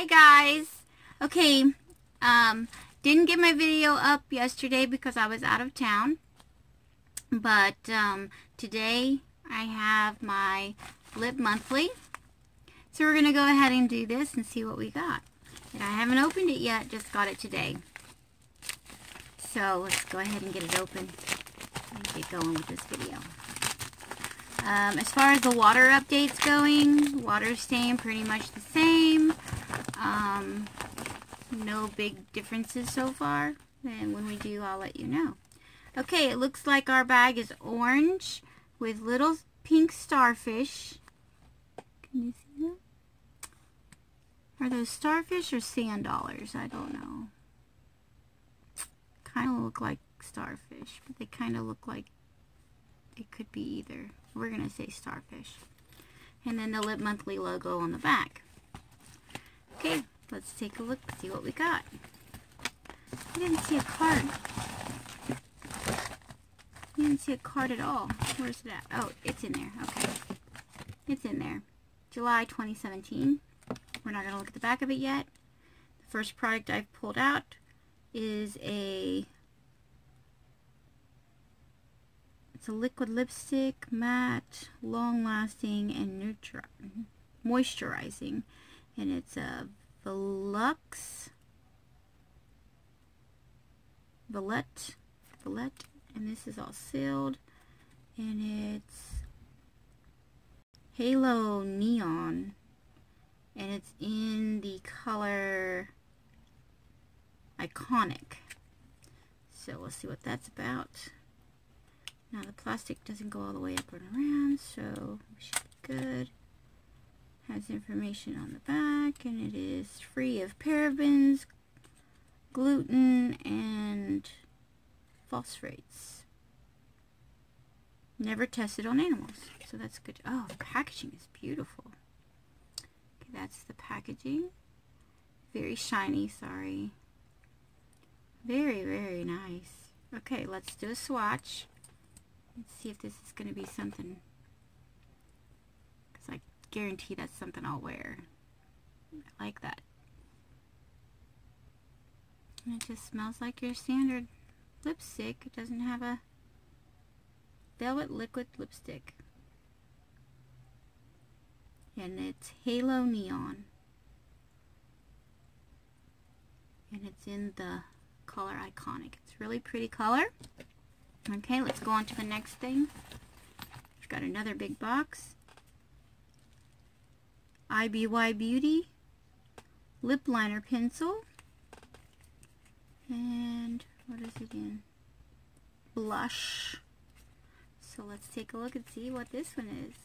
Hi guys. Okay, um, didn't get my video up yesterday because I was out of town. But um, today I have my Lip Monthly. So we're going to go ahead and do this and see what we got. And I haven't opened it yet, just got it today. So let's go ahead and get it open and get going with this video. Um, as far as the water updates going, water's staying pretty much the same. Um, no big differences so far. And when we do, I'll let you know. Okay, it looks like our bag is orange with little pink starfish. Can you see them? Are those starfish or sand dollars? I don't know. Kind of look like starfish, but they kind of look like it could be either. We're going to say starfish. And then the Lip Monthly logo on the back. Okay, let's take a look, see what we got. I didn't see a card. I didn't see a card at all. Where's it at? Oh, it's in there. Okay. It's in there. July 2017. We're not going to look at the back of it yet. The first product I've pulled out is a it's a liquid lipstick, matte, long-lasting, and moisturizing and it's a Velux. Villette Villette and this is all sealed. And it's Halo Neon. And it's in the color Iconic. So we'll see what that's about. Now the plastic doesn't go all the way up and around so we should be good has information on the back and it is free of parabens, gluten, and phosphates. Never tested on animals, so that's good. Oh, packaging is beautiful. Okay, that's the packaging. Very shiny, sorry. Very, very nice. Okay, let's do a swatch. Let's see if this is going to be something guarantee that's something I'll wear. I like that. And it just smells like your standard lipstick. It doesn't have a velvet liquid lipstick. And it's Halo Neon. And it's in the color Iconic. It's really pretty color. Okay, let's go on to the next thing. We've got another big box. IBY Beauty lip liner pencil. And what is it in blush. So let's take a look and see what this one is.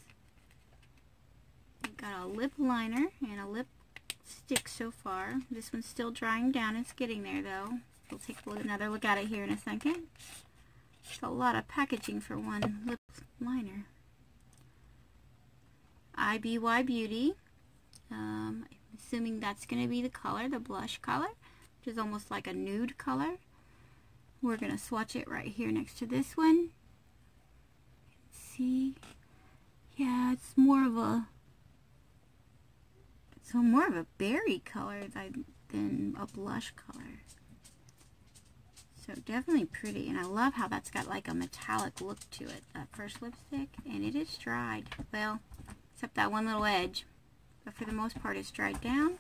We've got a lip liner and a lip stick so far. This one's still drying down. It's getting there though. We'll take another look at it here in a second. It's a lot of packaging for one lip liner. IBY Beauty um, I'm assuming that's going to be the color, the blush color, which is almost like a nude color. We're going to swatch it right here next to this one. See? Yeah, it's more of a so more of a berry color than a blush color. So definitely pretty. And I love how that's got like a metallic look to it, that first lipstick. And it is dried. Well, except that one little edge but for the most part it's dried down.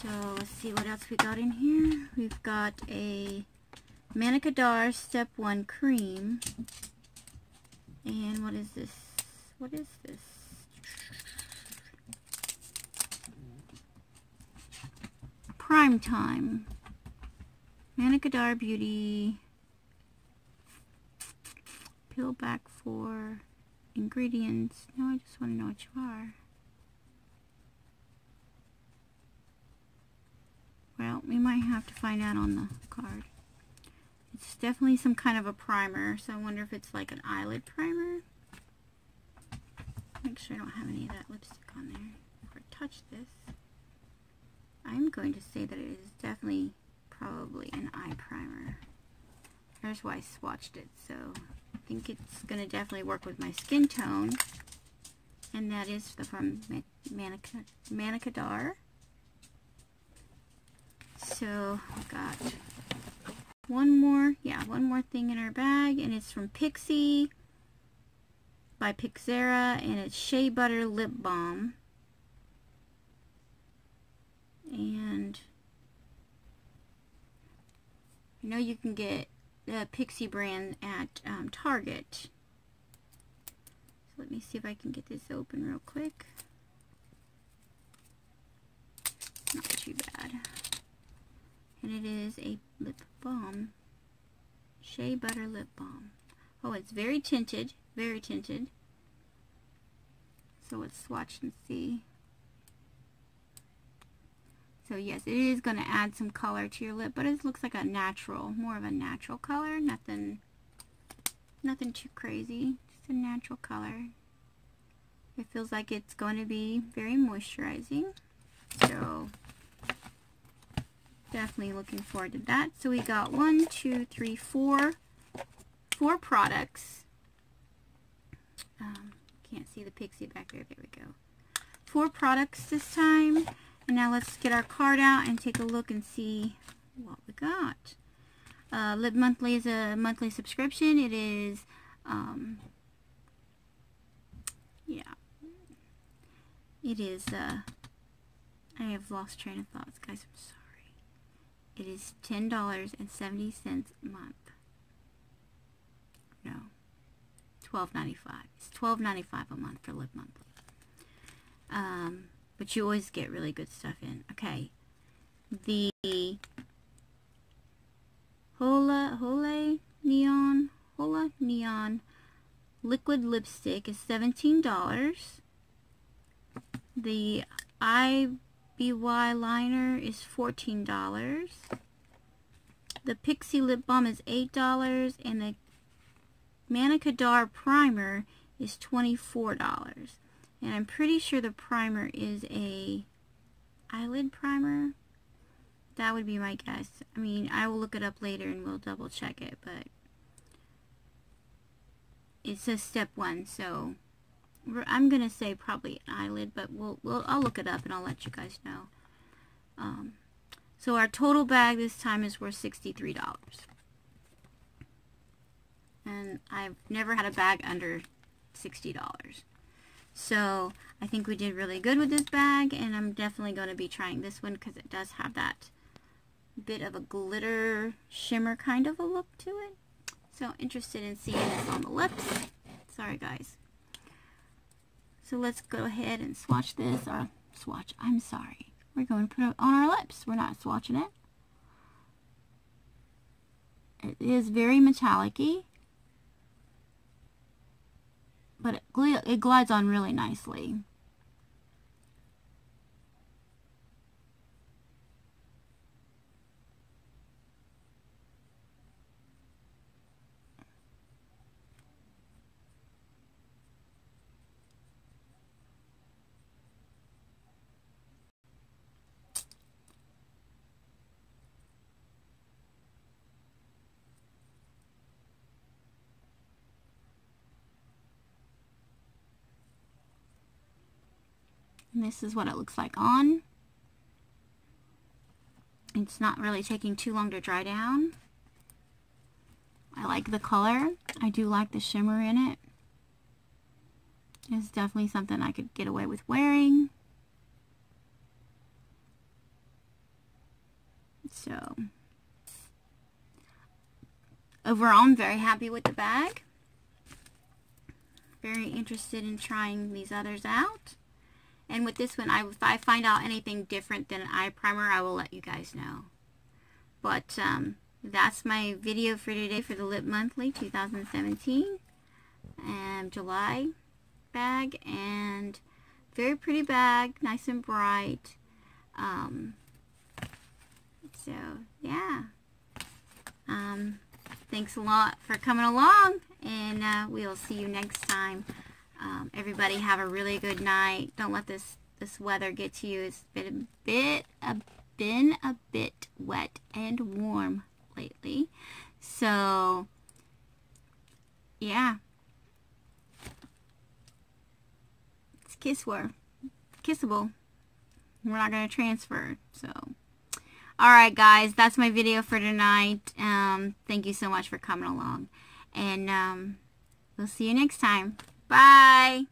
So let's see what else we got in here. We've got a Manna Kadar Step 1 Cream. And what is this? What is this? Prime Time. Manna Kadar Beauty. Peel back for ingredients. Now I just want to know what you are. Well, we might have to find out on the card. It's definitely some kind of a primer, so I wonder if it's like an eyelid primer. Make sure I don't have any of that lipstick on there before I touch this. I'm going to say that it is definitely probably an eye primer. There's why I swatched it, so think it's going to definitely work with my skin tone. and that is from Manica, Manna Kadar. So, I've got one more, yeah, one more thing in our bag, and it's from Pixi by Petra, and it's Shea Butter Lip Balm. And I know you can get the Pixi brand at um, Target. So let me see if I can get this open real quick. Not too bad. And it is a lip balm. Shea Butter Lip Balm. Oh, it's very tinted. Very tinted. So let's swatch and see. So yes, it is going to add some color to your lip, but it looks like a natural, more of a natural color. Nothing, nothing too crazy. Just a natural color. It feels like it's going to be very moisturizing. So definitely looking forward to that. So we got one, two, three, four, four products. Um, can't see the pixie back there. There we go. Four products this time. And now let's get our card out and take a look and see what we got. Uh, Lip Monthly is a monthly subscription. It is, um, yeah, it is, uh, I have lost train of thoughts, guys, I'm sorry. It is $10.70 a month. No, $12.95. It's $12.95 a month for Lip Monthly. Um, but you always get really good stuff in. Okay. The Hola, Hola Neon, Hola Neon liquid lipstick is $17. The IBY liner is $14. The Pixi lip balm is $8 and the Manna Kadar primer is $24. And I'm pretty sure the primer is a eyelid primer. That would be my guess. I mean, I will look it up later and we'll double check it, but it says step one, so I'm going to say probably an eyelid, but we'll, we'll, I'll look it up and I'll let you guys know. Um, so our total bag this time is worth $63. And I've never had a bag under $60. So I think we did really good with this bag and I'm definitely going to be trying this one because it does have that bit of a glitter shimmer kind of a look to it. So interested in seeing this on the lips. Sorry guys. So let's go ahead and swatch this or swatch. I'm sorry. We're going to put it on our lips. We're not swatching it. It is very metallic-y but it, it glides on really nicely. And this is what it looks like on. It's not really taking too long to dry down. I like the color. I do like the shimmer in it. It's definitely something I could get away with wearing. So, overall, I'm very happy with the bag. Very interested in trying these others out. And with this one, I, if I find out anything different than eye primer, I will let you guys know. But um, that's my video for today for the Lip Monthly 2017 and July bag. And very pretty bag, nice and bright. Um, so, yeah. Um, thanks a lot for coming along, and uh, we'll see you next time. Um, everybody have a really good night. Don't let this this weather get to you. It's been a bit a been a bit wet and warm lately. So yeah. kiss were kissable. We're not going to transfer. So, alright guys, that's my video for tonight. Um, thank you so much for coming along. And um, we'll see you next time. Bye.